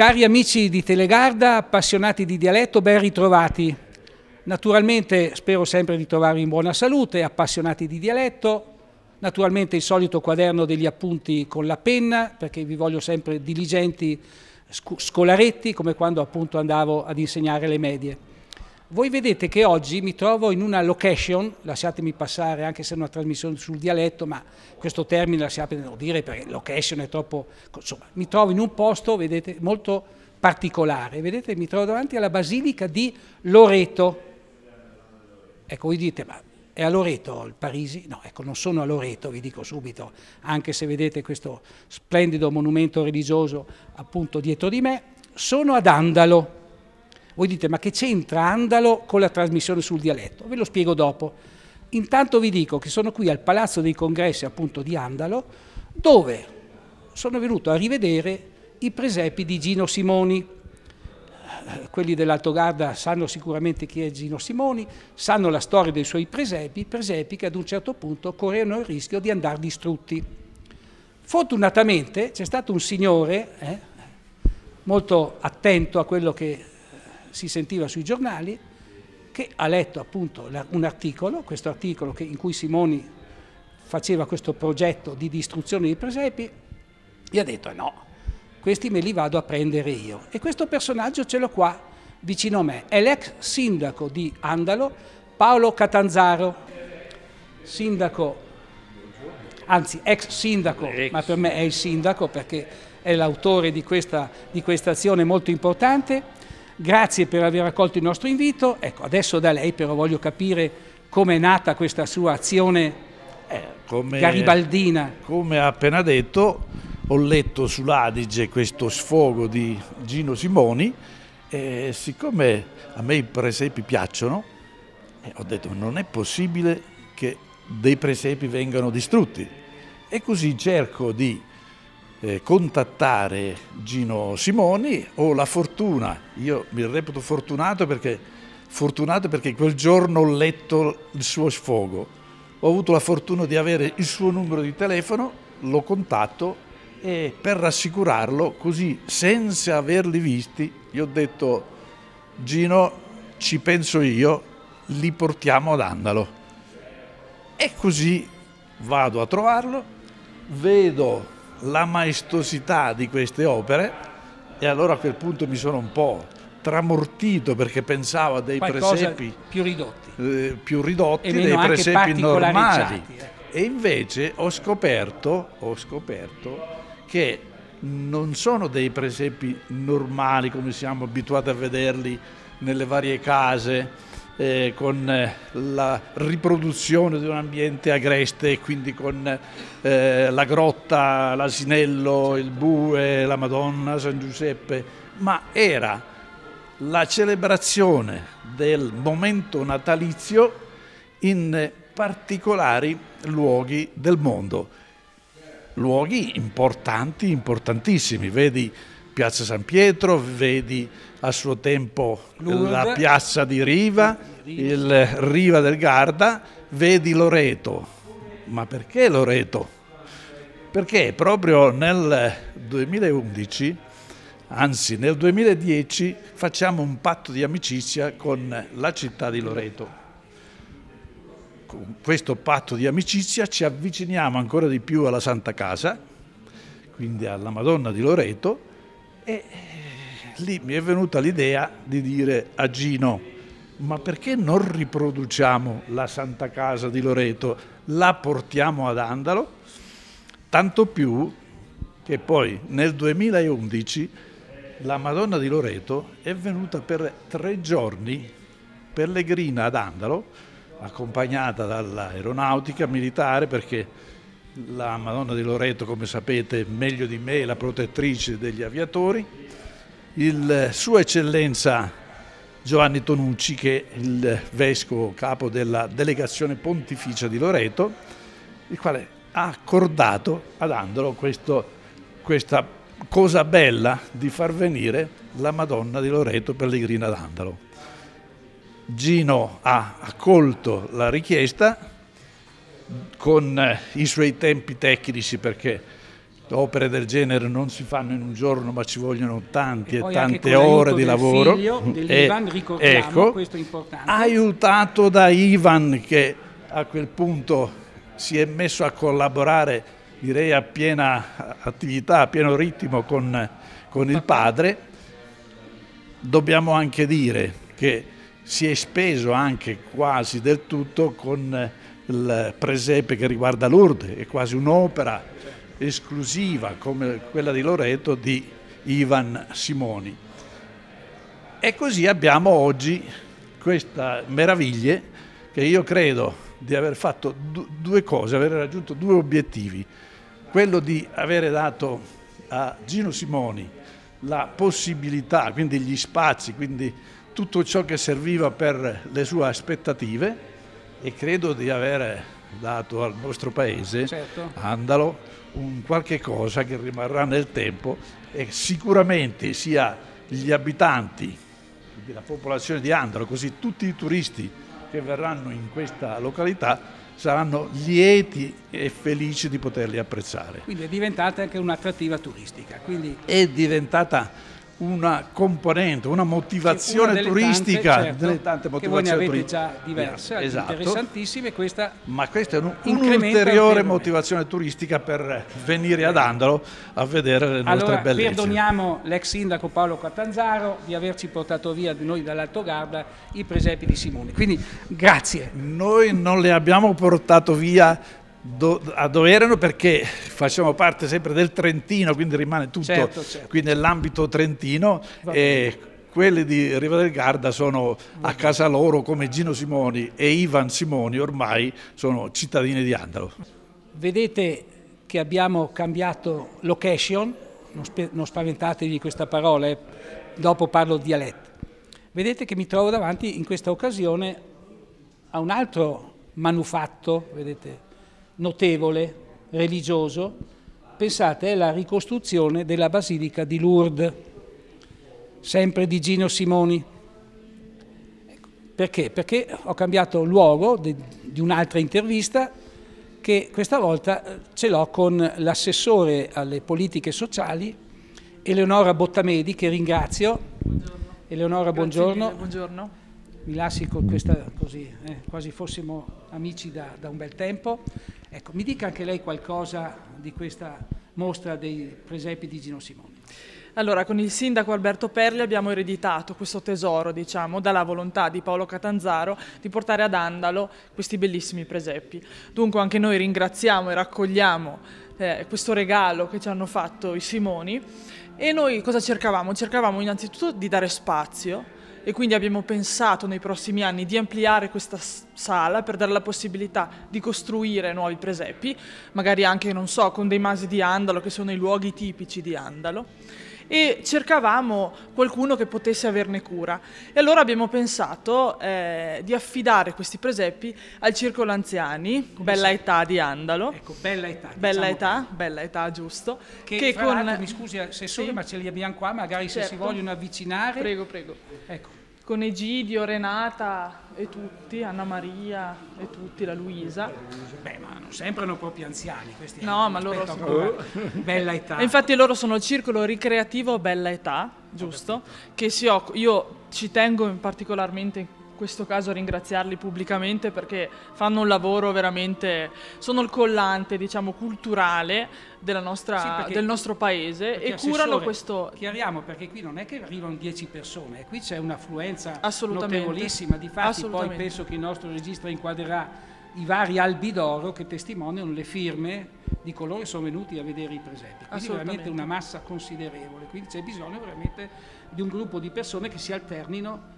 Cari amici di Telegarda, appassionati di dialetto, ben ritrovati. Naturalmente spero sempre di trovarvi in buona salute, appassionati di dialetto. Naturalmente il solito quaderno degli appunti con la penna, perché vi voglio sempre diligenti scolaretti, come quando appunto andavo ad insegnare le medie. Voi vedete che oggi mi trovo in una location, lasciatemi passare anche se è una trasmissione sul dialetto, ma questo termine lasciatemi dire perché location è troppo, insomma, mi trovo in un posto, vedete, molto particolare, vedete, mi trovo davanti alla Basilica di Loreto. Ecco, voi dite, ma è a Loreto il Parisi? No, ecco, non sono a Loreto, vi dico subito, anche se vedete questo splendido monumento religioso appunto dietro di me, sono ad Andalo voi dite, ma che c'entra Andalo con la trasmissione sul dialetto? Ve lo spiego dopo. Intanto vi dico che sono qui al Palazzo dei Congressi appunto di Andalo, dove sono venuto a rivedere i presepi di Gino Simoni. Quelli dell'Alto Garda sanno sicuramente chi è Gino Simoni, sanno la storia dei suoi presepi, presepi che ad un certo punto correvano il rischio di andare distrutti. Fortunatamente c'è stato un signore eh, molto attento a quello che si sentiva sui giornali, che ha letto appunto un articolo, questo articolo in cui Simoni faceva questo progetto di distruzione dei presepi, e ha detto no, questi me li vado a prendere io. E questo personaggio ce l'ho qua vicino a me, è l'ex sindaco di Andalo, Paolo Catanzaro, sindaco, anzi ex sindaco, ma per me è il sindaco perché è l'autore di questa, di questa azione molto importante Grazie per aver accolto il nostro invito. Ecco, adesso da lei però voglio capire come è nata questa sua azione eh, come, garibaldina. Come ha appena detto, ho letto sull'Adige questo sfogo di Gino Simoni e siccome a me i presepi piacciono, eh, ho detto non è possibile che dei presepi vengano distrutti. E così cerco di eh, contattare Gino Simoni, ho la fortuna, io mi reputo fortunato perché, fortunato perché quel giorno ho letto il suo sfogo, ho avuto la fortuna di avere il suo numero di telefono, lo contatto e per rassicurarlo, così senza averli visti, gli ho detto Gino ci penso io, li portiamo ad Andalo. E così vado a trovarlo, vedo la maestosità di queste opere e allora a quel punto mi sono un po' tramortito perché pensavo a dei Qualcosa presepi più ridotti, eh, più ridotti dei presepi normali. Eh. E invece ho scoperto, ho scoperto che non sono dei presepi normali come siamo abituati a vederli nelle varie case, eh, con eh, la riproduzione di un ambiente agreste, quindi con eh, la grotta, l'asinello, il bue, la Madonna, San Giuseppe, ma era la celebrazione del momento natalizio in particolari luoghi del mondo. Luoghi importanti, importantissimi, vedi Piazza San Pietro, vedi a suo tempo Lourdes. la piazza di Riva, il Riva del Garda, vedi Loreto. Ma perché Loreto? Perché proprio nel 2011, anzi nel 2010, facciamo un patto di amicizia con la città di Loreto. Con questo patto di amicizia ci avviciniamo ancora di più alla Santa Casa, quindi alla Madonna di Loreto, e lì mi è venuta l'idea di dire a Gino, ma perché non riproduciamo la Santa Casa di Loreto, la portiamo ad Andalo? Tanto più che poi nel 2011 la Madonna di Loreto è venuta per tre giorni pellegrina ad Andalo, accompagnata dall'aeronautica militare perché la Madonna di Loreto, come sapete meglio di me, la protettrice degli aviatori, il Sua Eccellenza Giovanni Tonucci, che è il vescovo capo della delegazione pontificia di Loreto, il quale ha accordato ad Andolo questo, questa cosa bella di far venire la Madonna di Loreto pellegrina ad Andalo. Gino ha accolto la richiesta con i suoi tempi tecnici perché opere del genere non si fanno in un giorno ma ci vogliono tanti e, e tante ore di lavoro. Figlio, e, Ivan, ecco, questo è importante. Aiutato da Ivan che a quel punto si è messo a collaborare direi a piena attività, a pieno ritmo con, con il padre. Dobbiamo anche dire che si è speso anche quasi del tutto con il presepe che riguarda Lourdes, è quasi un'opera esclusiva come quella di Loreto di Ivan Simoni. E così abbiamo oggi queste meraviglie che io credo di aver fatto due cose, aver raggiunto due obiettivi. Quello di avere dato a Gino Simoni la possibilità, quindi gli spazi, quindi tutto ciò che serviva per le sue aspettative e credo di aver dato al nostro paese, certo. Andalo, un qualche cosa che rimarrà nel tempo e sicuramente sia gli abitanti, la popolazione di Andalo, così tutti i turisti che verranno in questa località saranno lieti e felici di poterli apprezzare. Quindi è diventata anche un'attrattiva turistica. Quindi... È diventata una componente, una motivazione una turistica, tante, certo, delle tante motivazioni che voi ne già diverse, esatto. interessantissime. Questa Ma questa è un, un'ulteriore motivazione turistica per venire ad Andalo a vedere le nostre allora, bellezze. Perdoniamo l'ex sindaco Paolo Catanzaro di averci portato via noi dall'Alto Garda i presepi di Simone. Quindi grazie. Noi non le abbiamo portato via do, a dove erano perché facciamo parte sempre del Trentino, quindi rimane tutto certo, certo. qui nell'ambito trentino e quelli di Riva del Garda sono a casa loro come Gino Simoni e Ivan Simoni ormai sono cittadini di Andalo. Vedete che abbiamo cambiato location, non, non spaventatevi di questa parola, eh. dopo parlo dialetto. Vedete che mi trovo davanti in questa occasione a un altro manufatto, vedete, notevole, religioso, pensate, è la ricostruzione della Basilica di Lourdes, sempre di Gino Simoni. Perché? Perché ho cambiato luogo di, di un'altra intervista che questa volta eh, ce l'ho con l'assessore alle politiche sociali, Eleonora Bottamedi, che ringrazio. Eleonora, buongiorno. buongiorno. Mi lasci con questa così, eh, quasi fossimo amici da, da un bel tempo. Ecco, mi dica anche lei qualcosa di questa mostra dei presepi di Gino Simoni. Allora, con il sindaco Alberto Perli abbiamo ereditato questo tesoro, diciamo, dalla volontà di Paolo Catanzaro di portare ad Andalo questi bellissimi presepi. Dunque anche noi ringraziamo e raccogliamo eh, questo regalo che ci hanno fatto i Simoni e noi cosa cercavamo? Cercavamo innanzitutto di dare spazio e quindi abbiamo pensato nei prossimi anni di ampliare questa sala per dare la possibilità di costruire nuovi presepi, magari anche, non so, con dei masi di Andalo, che sono i luoghi tipici di Andalo, e cercavamo qualcuno che potesse averne cura. E allora abbiamo pensato eh, di affidare questi presepi al Circolo Anziani, Come Bella Età di Andalo. Ecco, Bella Età. Bella diciamo Età, Bella Età, giusto. Che, che con... mi scusi Assessore, sì. ma ce li abbiamo qua, magari certo. se si vogliono avvicinare. Prego, prego. Ecco con Egidio, Renata e tutti, Anna Maria e tutti, la Luisa. Beh, ma non sembrano proprio anziani questi. No, ma loro sono... Bella età. E infatti loro sono il circolo ricreativo Bella Età, giusto? Che si occupa... Io ci tengo particolarmente in questo caso ringraziarli pubblicamente perché fanno un lavoro veramente, sono il collante diciamo culturale nostra, sì, del nostro paese e curano questo... Chiariamo perché qui non è che arrivano 10 persone, qui c'è un'affluenza notevolissima, difatti poi penso che il nostro registro inquadrerà i vari albi d'oro che testimoniano le firme di coloro che sono venuti a vedere i presepi. Quindi veramente una massa considerevole, quindi c'è bisogno veramente di un gruppo di persone che si alternino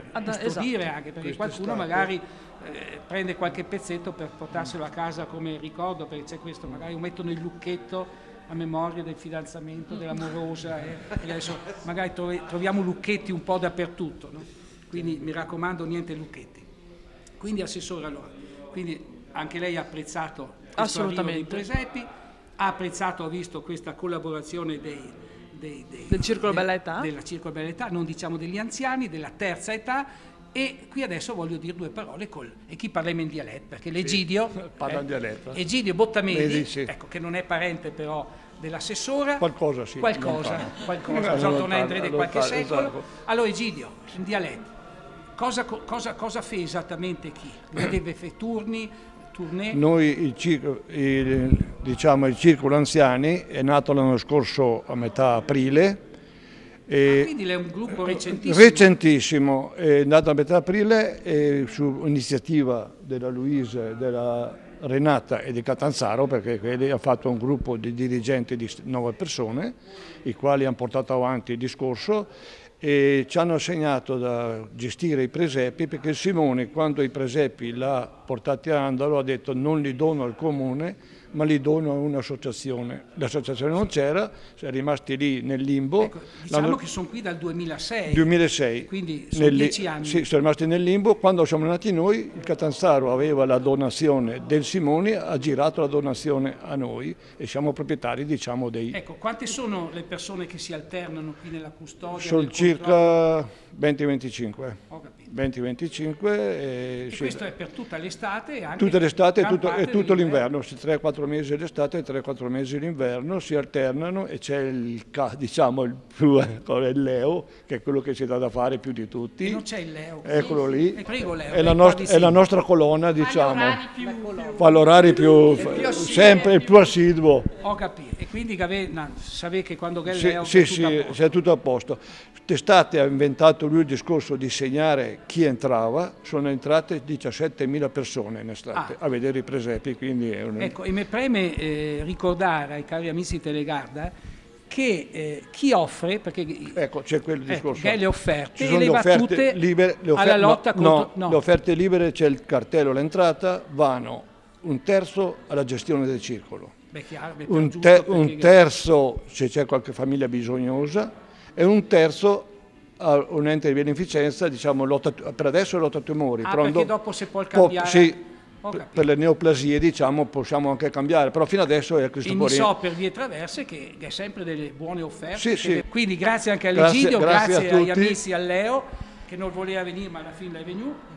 per Ad, custodire esatto. anche, perché questo qualcuno magari eh, prende qualche pezzetto per portarselo a casa come ricordo, perché c'è questo, magari lo mettono il lucchetto a memoria del fidanzamento, dell'amorosa, eh, adesso magari troviamo lucchetti un po' dappertutto, no? quindi mi raccomando niente lucchetti. Quindi Assessore allora, quindi anche lei ha apprezzato questo dei presepi, ha apprezzato, ha visto questa collaborazione dei, dei, dei, del Circolo de, Bella Età? Della Circolo Bella Età, non diciamo degli anziani, della terza età e qui adesso voglio dire due parole col, e chi parla in dialetto, perché l'Egidio, sì, parla in dialetto. Egidio Bottamedi, ecco, che non è parente però dell'assessora. Qualcosa, sì. Qualcosa, qualcosa. Sotto di qualche secolo. Esatto. Allora Egidio, in dialetto, cosa, cosa, cosa fa esattamente chi? Deve fare turni, tournée? Noi, il, circo, il, diciamo, il Circolo Anziani è nato l'anno scorso a metà aprile. E ah, quindi è un gruppo recentissimo? Recentissimo, è nato a metà aprile e su iniziativa della Luisa della Renata e di Catanzaro, perché quelli ha fatto un gruppo di dirigenti di nove persone, i quali hanno portato avanti il discorso e ci hanno assegnato da gestire i presepi perché Simone quando i presepi l'ha portati a Andalo ha detto non li dono al comune ma li dono a un'associazione. L'associazione non c'era, siamo rimasti lì nel limbo. Ecco, diciamo che sono qui dal 2006. 2006. Quindi sono nel, dieci anni. Sì, siamo rimasti nel limbo. Quando siamo nati noi, il Catanzaro aveva la donazione del Simoni, ha girato la donazione a noi e siamo proprietari, diciamo, dei... Ecco, quante sono le persone che si alternano qui nella custodia? Sono circa 20-25. Ho capito. 20-25. E, e questo è per tutta l'estate? Tutta l'estate e tutto, tutto l'inverno, 3-4 mesi l'estate e 3-4 mesi l'inverno si alternano e c'è il, diciamo, il, più, il Leo, che è quello che si dà da fare più di tutti. E non c'è il Leo. Eccolo lì. Prego, Leo, è, la nostra, è, la nostra, colonna, diciamo. Fa l'orario più, più sempre il più assiduo. Ho capito. E quindi sapete che quando è sì, Leo sì, sì, è tutto a posto. Testate ha inventato lui il discorso di segnare chi entrava, sono entrate 17.000 persone in estate ah. a vedere i presepi. Un... Ecco, e mi preme eh, ricordare ai cari amici Telegarda che eh, chi offre, perché ecco, c'è quel ecco, discorso. Ecco, le offerte, Ci sono le offerte libere, le offerte, alla lotta no, contro... No, le offerte libere, c'è il cartello all'entrata, vanno un terzo alla gestione del circolo, Beh, chiaro, un, te, un terzo se c'è qualche famiglia bisognosa, e un terzo a un ente di beneficenza, diciamo, per adesso è lotta tumori. Ah, perché dopo si può cambiare? sì, per le neoplasie diciamo possiamo anche cambiare, però fino adesso è Cristo Borini. so per vie traverse che, è sempre delle buone offerte. Sì, sì. Quindi grazie anche all'Egidio, grazie, grazie agli amici, a Leo che non voleva venire ma alla fine è venuto.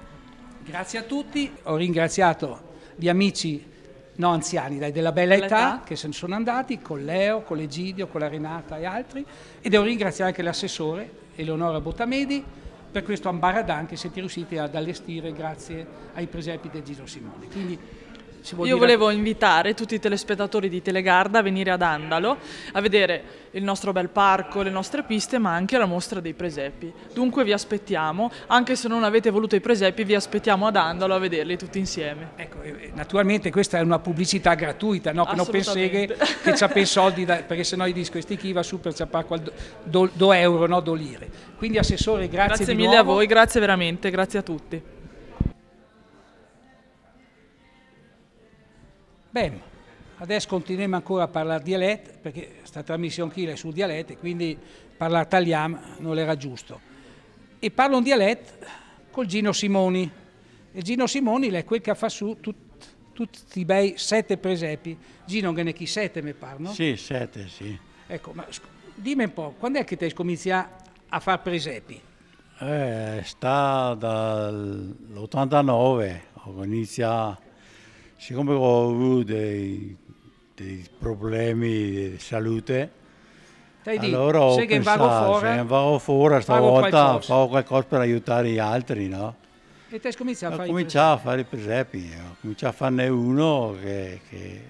Grazie a tutti, ho ringraziato gli amici no anziani, dai, della bella età, età, che se ne sono andati, con Leo, con l'Egidio, con la Renata e altri, e devo ringraziare anche l'assessore Eleonora Bottamedi per questo ambaradan che siete riusciti ad allestire grazie ai presepi di Gino Simone. Quindi, io volevo invitare tutti i telespettatori di Telegarda a venire ad Andalo a vedere il nostro bel parco, le nostre piste, ma anche la mostra dei presepi. Dunque vi aspettiamo, anche se non avete voluto i presepi, vi aspettiamo ad Andalo a vederli tutti insieme. Ecco, naturalmente questa è una pubblicità gratuita, no? che non pensate che, che c'ha soldi, da, perché sennò i disco chi va su per ciappare do, do euro, no do lire. Quindi Assessore, grazie, grazie mille nuovo. a voi, grazie veramente, grazie a tutti. Bene, adesso continuiamo ancora a parlare dialetto, perché questa trasmissione qui è sul dialetto, quindi parlare italiano non era giusto. E parlo un dialetto col Gino Simoni. E Gino Simoni è quel che fa su tutti i bei sette presepi. Gino, che ne chi sette mi pare, no? Sì, sette, sì. Ecco, ma dimmi un po', quando è che ti hai cominciato a fare presepi? Eh, sta dall'89, ho iniziato siccome ho avuto dei, dei problemi di salute, allora ho pensato, se vado fuori stavolta farò qualcosa per aiutare gli altri, no? E te cominciato a fare cominciato a fare i presepi, ho cominciato a farne uno che, che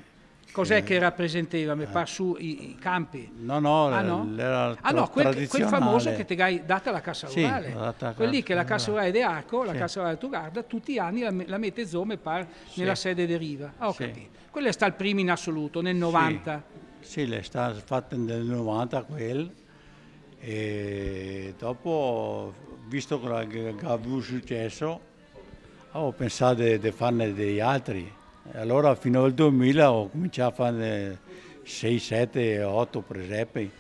Cos'è che rappresentava? Mi pare su i, i, campi? No, no, ah, no? era ah, no, quel, quel, famoso che ti hai data la Cassa Rurale. Sì, quel lì che la Cassa Rurale di Arco, la sì. Cassa Rurale di Tugarda, tutti gli anni la, la mette Zome par sì. nella sede di Riva. Ah, ho capito. Quello è stato il primo in assoluto, nel 90. Sì, sì è stato fatto nel 90 quel. E dopo, visto che ha avuto successo, ho pensato di farne degli altri allora fino al 2000 ho cominciato a fare 6, 7, 8 presepi.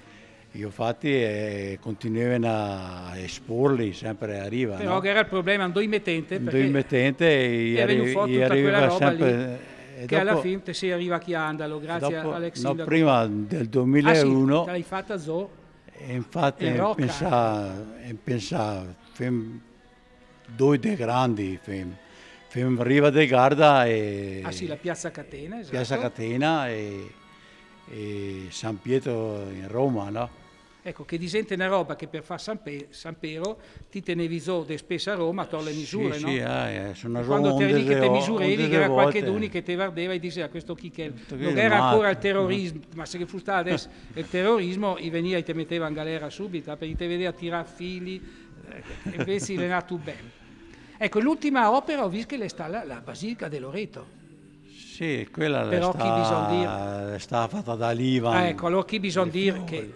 Io fatti e continuavano a esporli sempre a riva. Però no? che era il problema, un doimettente. Un doimettente e arriva sempre... Lì, che dopo, alla fine si arriva a Chiandalo, grazie dopo, Alex no, prima del 2001... Ah, sì, l'hai fatta Zo? E infatti pensavo, pensavo, due dei grandi film Riva del Garda e... Ah sì, la Piazza Catena, esatto. Piazza Catena e, e San Pietro in Roma, no? Ecco, che disente una roba che per fare San, Pe San Pero ti tenevi de spesa a Roma, to le misure, sì, no? Sì, eh, sono Quando te lì che te misurevi, che era qualche d'uni che te guardava e diceva questo chi che non era ancora il terrorismo, ma se che fu stato adesso il terrorismo, i veniva e te metteva in galera subito, perché te vedeva tirare fili, eh, invece è nato bene. Ecco, l'ultima opera ho visto che è stata la, la Basilica di Loreto. Sì, quella Però sta, è stata fatta da Livan. Ah, ecco, allora chi bisogna dire che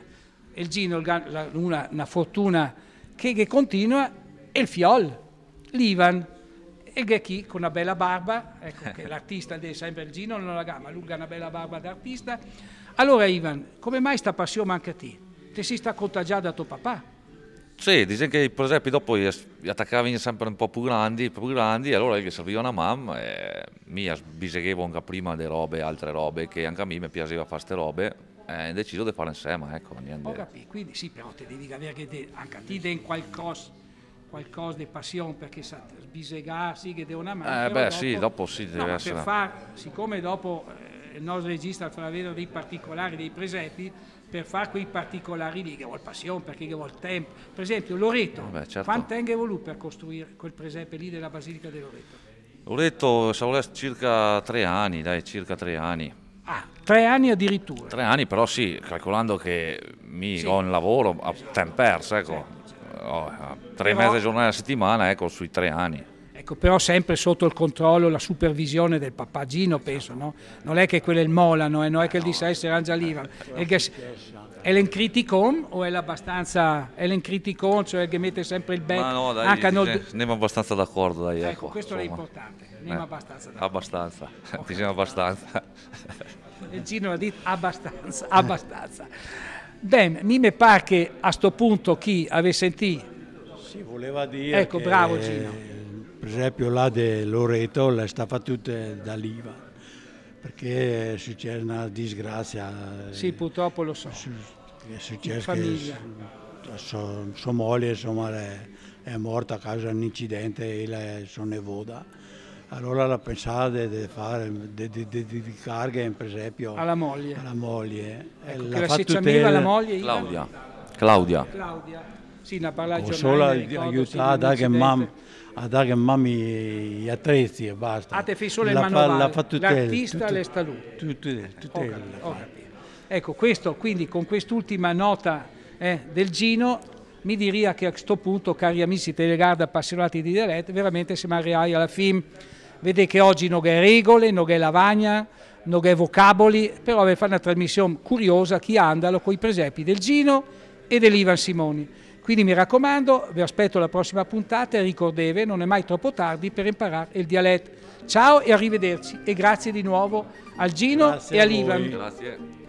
il Gino, una, una fortuna che, che, continua, e il Fiol, l'Ivan, e che chi con una bella barba, ecco che l'artista è sempre il Gino, non la gamma, lui ha una bella barba d'artista. Allora Ivan, come mai sta passione manca a te? Ti si sta contagiando da tuo papà? Sì, dice che per esempio dopo gli attaccavano sempre un po' più grandi, più grandi, e allora gli serviva una mamma e mi sbiseghevo anche prima di robe, altre robe, che anche a me mi piaceva fare queste robe, e ho deciso di fare insieme, ecco, niente. Ho capito, quindi sì, però ti devi avere anche a te den qualcosa, qualcosa di passione, perché sa, sbisegarsi che devo una mano. Eh beh dopo, sì, dopo sì deve no, essere. Per far, siccome dopo eh, il nostro regista fa vedere dei particolari, dei presepi, per fare quei particolari lì che vuole passione, perché che vuole tempo. Per esempio Loreto, Beh, certo. quanto tempo è voluto per costruire quel presepe lì della Basilica di Loreto? Loreto, se volesse, circa tre anni, dai, circa tre anni. Ah, tre anni addirittura? Tre anni, però sì, calcolando che mi sì. ho un lavoro a tempo perso, ecco, certo. oh, tre però... mesi giornata a settimana, ecco, sui tre anni. Ecco, però sempre sotto il controllo, la supervisione del papagino, penso, no? Non è che quello è il Molano, eh? non è che il di sé si arrangia l'IVA. È, l'encriticon o è l'abbastanza, è l'encriticon, cioè che mette sempre il back? Ma no, dai, ah, non... andiamo abbastanza d'accordo, dai. Ecco, ecco questo insomma. è importante, andiamo eh, abbastanza d'accordo. Abbastanza, ti siamo abbastanza. Il Gino ha detto abbastanza, abbastanza. Bene, mi pare che a questo punto chi avesse sentito... Si voleva dire Ecco, bravo Gino per esempio là di Loreto le sta tutte dall'IVA perché succede una disgrazia. Sì, purtroppo lo so. È successo che sua, sua moglie insomma, è morta a causa di un incidente e lei sono nevoda. Allora la pensava di, fare, di, di, di dedicare per esempio alla moglie. Alla moglie. Ecco, la si chiamava la moglie? Claudia. Claudia. Claudia. Sì, ne parla giornale. Solo aiutare dare mamma a dare mammi gli attrezzi e basta. Ah, te fai solo il manovale, l'artista le sta lui. Tutte, tutte, ecco, questo, quindi con quest'ultima nota eh, del Gino mi diria che a questo punto, cari amici Telegarda appassionati di dialetto, veramente siamo arrivati alla fine. Vedete che oggi non è regole, non è lavagna, non è vocaboli, però vi fa una trasmissione curiosa chi andalo con i presepi del Gino e dell'Ivan Simoni. Quindi mi raccomando, vi aspetto alla prossima puntata e ricordate, non è mai troppo tardi per imparare il dialetto. Ciao e arrivederci e grazie di nuovo al Gino grazie e all'Ivan. Grazie.